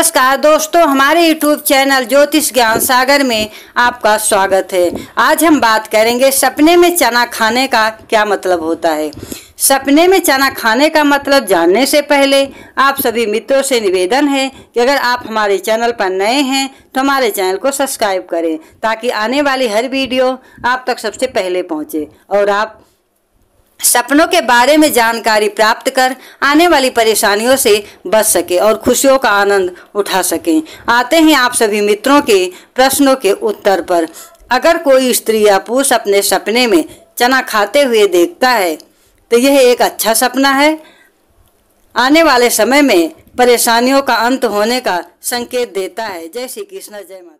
नमस्कार दोस्तों, हमारे YouTube चैनल ज्योतिष ज्ञान सागर में आपका स्वागत है। आज हम बात करेंगे सपने में चना खाने का क्या मतलब होता है। सपने में चना खाने का मतलब जानने से पहले आप सभी मित्रों से निवेदन है कि अगर आप हमारे चैनल पर नए हैं तो हमारे चैनल को सब्सक्राइब करें ताकि आने वाली हर वीडियो आप तक सबसे पहले पहुँचे और आप सपनों के बारे में जानकारी प्राप्त कर आने वाली परेशानियों से बच सके और खुशियों का आनंद उठा सकें। आते हैं आप सभी मित्रों के प्रश्नों के उत्तर पर। अगर कोई स्त्री या पुरुष अपने सपने में चना खाते हुए देखता है तो यह एक अच्छा सपना है। आने वाले समय में परेशानियों का अंत होने का संकेत देता है। जय श्री कृष्ण, जय माता